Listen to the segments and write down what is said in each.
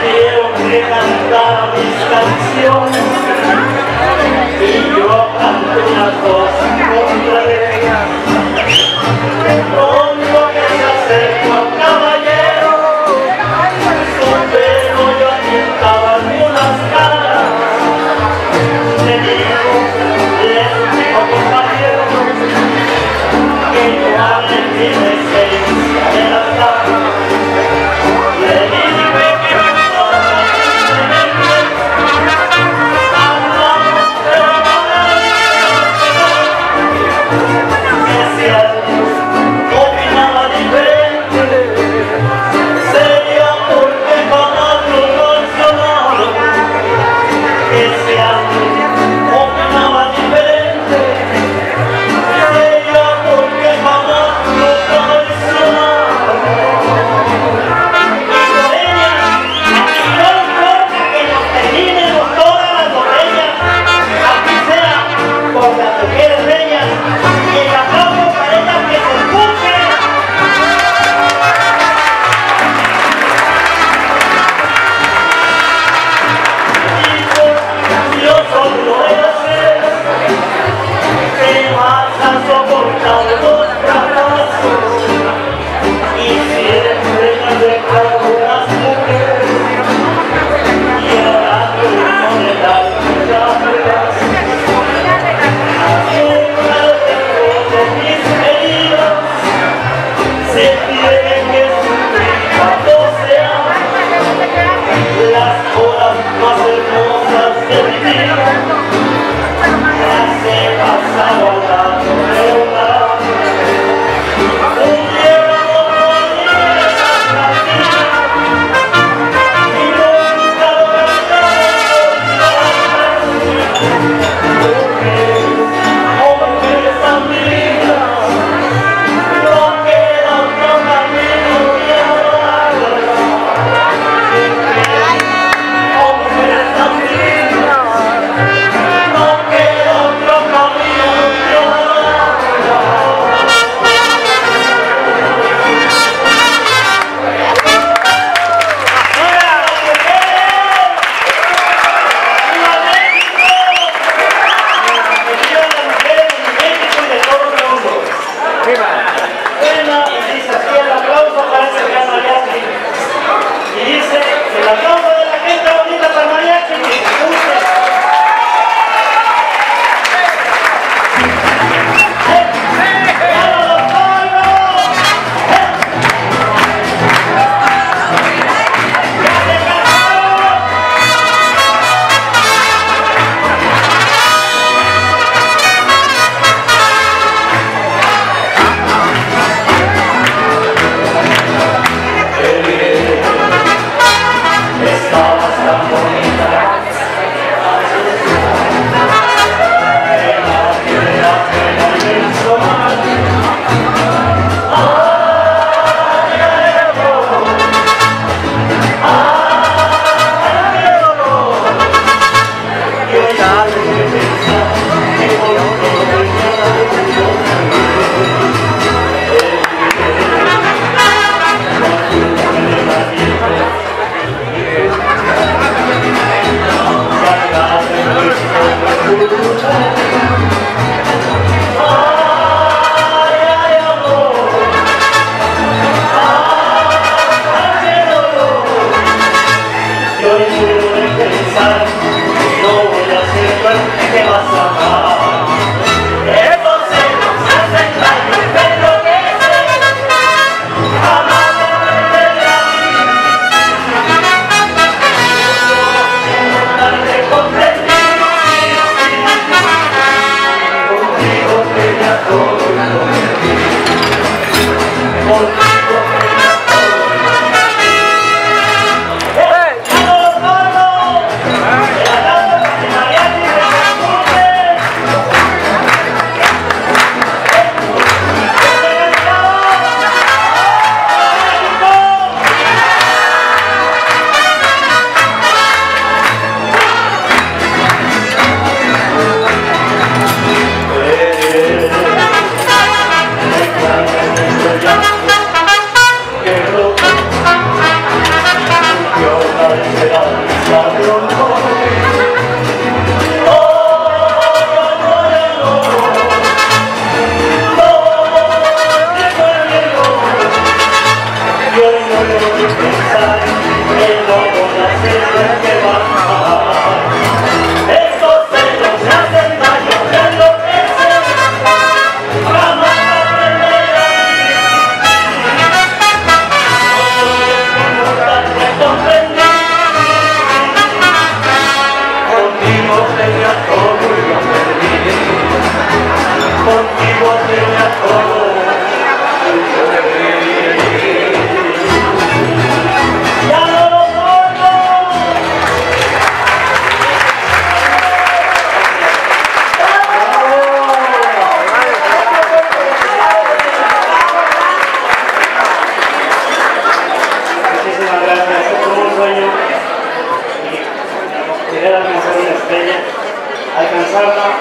pidieron que cantara mis canciones y yo canté las dos contra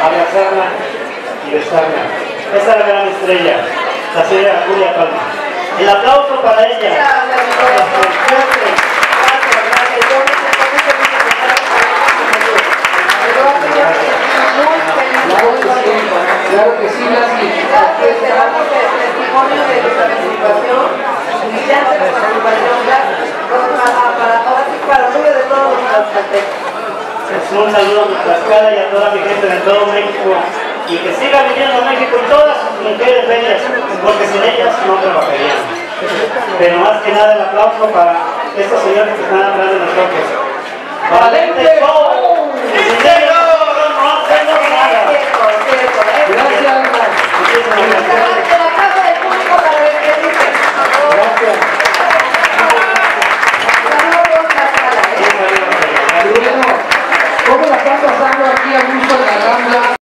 abrazarla y besarla. Esa es la gran estrella, la señora Julia Palma. El aplauso para ella. Claro que sí, Nancy. Gracias, esperamos el testimonio de nuestra participación, brillante participación, gracias para, para, ahora sí, para orgullo de todos los tlaxcaltecas. Un saludo a Tlaxcala y a toda mi gente de todo México y que siga viviendo México y todas sus mujeres bellas, porque sin ellas no trabajarían. Pero más que nada el aplauso para estos señores que están atrás de nosotros. ¡Valente señor!